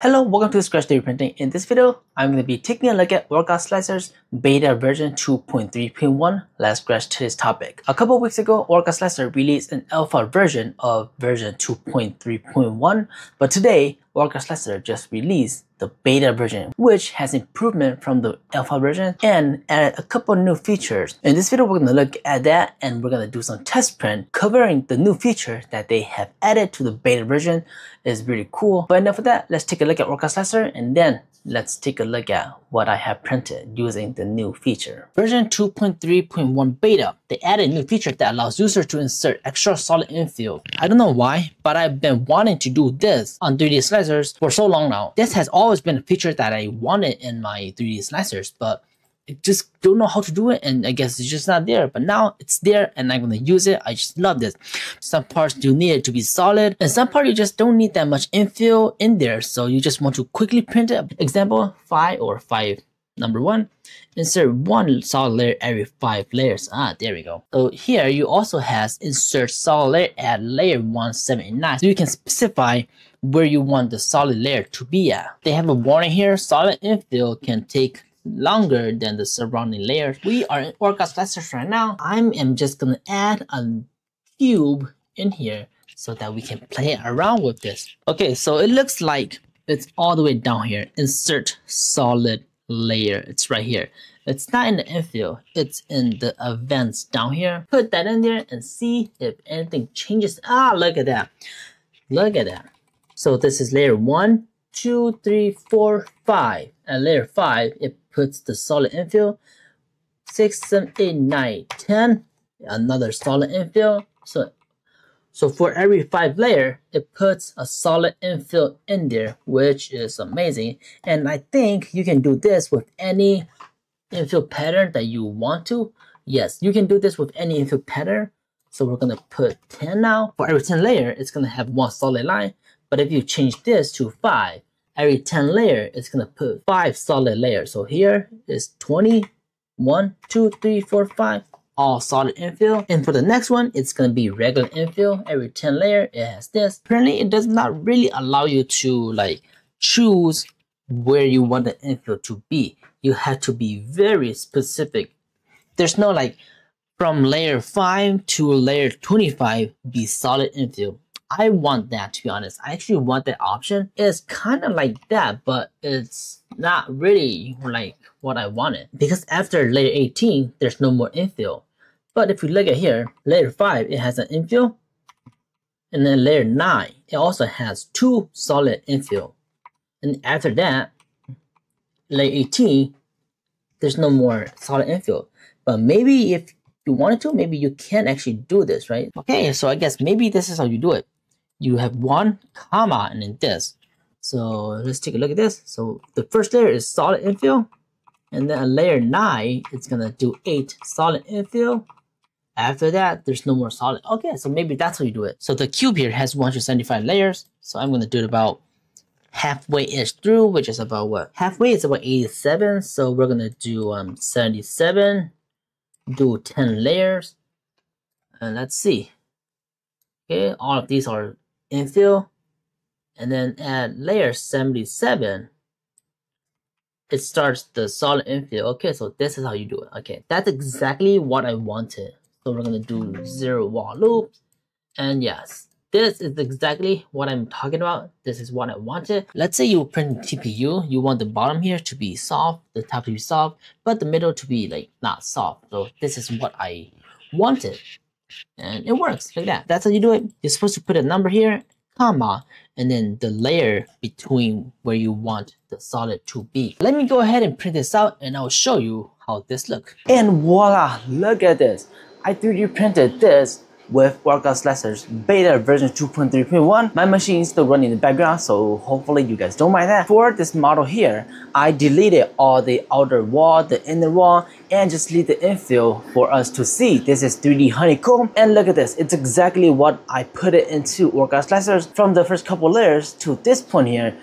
Hello, welcome to Scratch 3D Printing. In this video, I'm going to be taking a look at Orca Slicers beta version 2.3.1. Let's scratch today's topic. A couple weeks ago, Orca Slicer released an alpha version of version 2.3.1, but today, Orca Slicer just released the beta version, which has improvement from the alpha version and added a couple new features. In this video, we're gonna look at that and we're gonna do some test print covering the new feature that they have added to the beta version. It's really cool. But enough of that, let's take a look at Orca Slicer and then let's take a look at what I have printed using the new feature. Version 2.3.1 beta, they added a new feature that allows users to insert extra solid infill. I don't know why, but I've been wanting to do this on 3D slicers for so long now. This has always been a feature that I wanted in my 3D slicers, but just don't know how to do it and I guess it's just not there. But now it's there and I'm gonna use it. I just love this. Some parts do need it to be solid and some part you just don't need that much infill in there. So you just want to quickly print it. Example five or five. Number one, insert one solid layer every five layers. Ah, there we go. So here you also has insert solid layer at layer 179. So you can specify where you want the solid layer to be at. They have a warning here, solid infill can take longer than the surrounding layers. We are in Orca Slicers right now. I am just gonna add a cube in here so that we can play around with this. Okay, so it looks like it's all the way down here. Insert solid layer. It's right here. It's not in the infill. It's in the events down here. Put that in there and see if anything changes. Ah, look at that. Look at that. So this is layer one, two, three, four, five. And layer five, it puts the solid infill. Six, seven, eight, nine, ten. Another solid infill. So, so for every five layer, it puts a solid infill in there, which is amazing. And I think you can do this with any infill pattern that you want to. Yes, you can do this with any infill pattern. So we're gonna put 10 now. For every 10 layer, it's gonna have one solid line. But if you change this to 5, every 10 layer, it's going to put 5 solid layers. So here is 20, 1, 2, 3, 4, 5, all solid infill. And for the next one, it's going to be regular infill. Every 10 layer, it has this. Apparently, it does not really allow you to like choose where you want the infill to be. You have to be very specific. There's no like from layer 5 to layer 25 be solid infill. I want that to be honest. I actually want that option. It's kind of like that, but it's not really like what I wanted. Because after layer 18, there's no more infill. But if we look at here, layer 5, it has an infill. And then layer 9, it also has two solid infill. And after that, layer 18, there's no more solid infill. But maybe if you wanted to, maybe you can actually do this, right? Okay, so I guess maybe this is how you do it you have one comma and then this. So let's take a look at this. So the first layer is solid infill. And then a layer 9, it's going to do 8 solid infill. After that, there's no more solid. Okay, so maybe that's how you do it. So the cube here has 175 layers. So I'm going to do it about halfway-ish through, which is about what? Halfway is about 87. So we're going to do um 77, do 10 layers. And let's see. Okay, all of these are infill, and then at layer 77, it starts the solid infill. Okay, so this is how you do it. Okay, that's exactly what I wanted. So we're gonna do zero while loop, and yes, this is exactly what I'm talking about. This is what I wanted. Let's say you print TPU, you want the bottom here to be soft, the top to be soft, but the middle to be like not soft. So this is what I wanted and it works like that. That's how you do it. You're supposed to put a number here, comma, and then the layer between where you want the solid to be. Let me go ahead and print this out and I'll show you how this looks. And voila, look at this. I 3D printed this with Orca Slicers beta version 2.3.1. My machine is still running in the background, so hopefully you guys don't mind that. For this model here, I deleted all the outer wall, the inner wall, and just leave the infill for us to see. This is 3D honeycomb, and look at this. It's exactly what I put it into Orca Slicers from the first couple layers to this point here,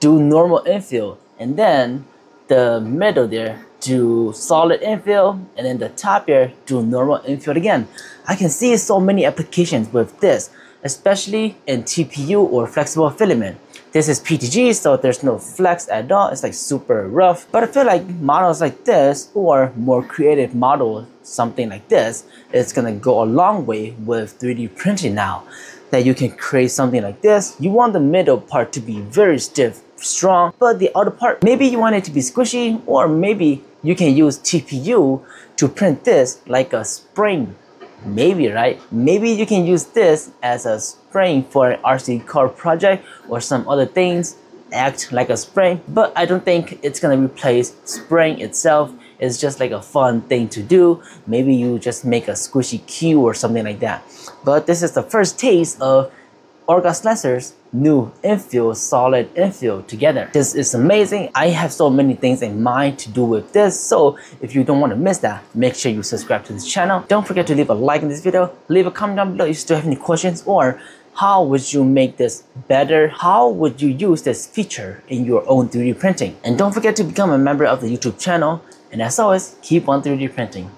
do normal infill, and then the middle there do solid infill, and then the top here do normal infill again. I can see so many applications with this, especially in TPU or flexible filament. This is PTG, so there's no flex at all. It's like super rough. But I feel like models like this or more creative models, something like this, is gonna go a long way with 3D printing now. That you can create something like this. You want the middle part to be very stiff, strong, but the outer part, maybe you want it to be squishy, or maybe you can use TPU to print this like a spring Maybe, right? Maybe you can use this as a spring for an RC car project or some other things act like a spring, but I don't think it's gonna replace spring itself. It's just like a fun thing to do. Maybe you just make a squishy cube or something like that. But this is the first taste of Orca Slicers new infill, solid infill together. This is amazing. I have so many things in mind to do with this. So if you don't want to miss that, make sure you subscribe to this channel. Don't forget to leave a like in this video. Leave a comment down below if you still have any questions or how would you make this better? How would you use this feature in your own 3D printing? And don't forget to become a member of the YouTube channel. And as always, keep on 3D printing.